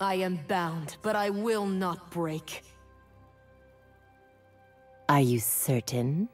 I am bound, but I will not break. Are you certain?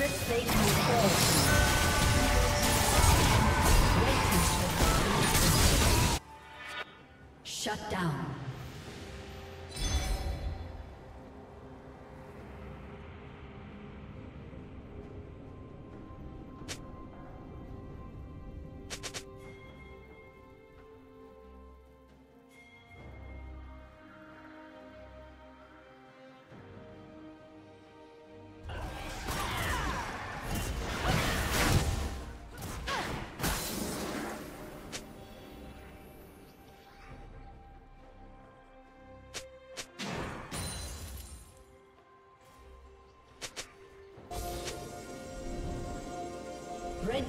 Turret plate will fall. Shut down.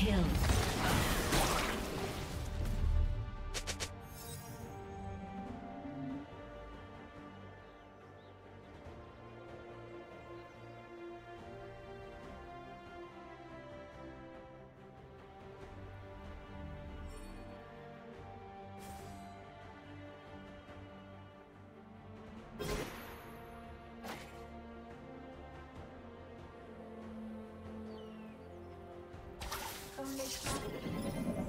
kill. Let's go.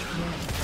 destroyed.